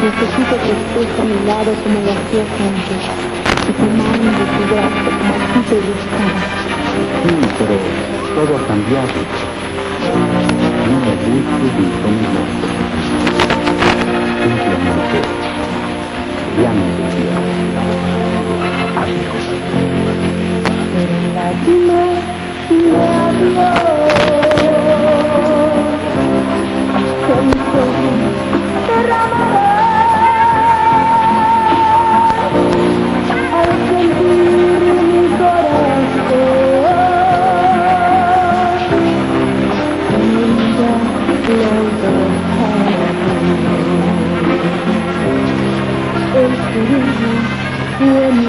Necesito que estés a mi lado como lo hacías antes y tu mano de tu brazo como así te gustaba. Sí, pero todo ha cambiado. No me busques ni loco. Simplemente ya te quiero. Adiós. Me adiós. quên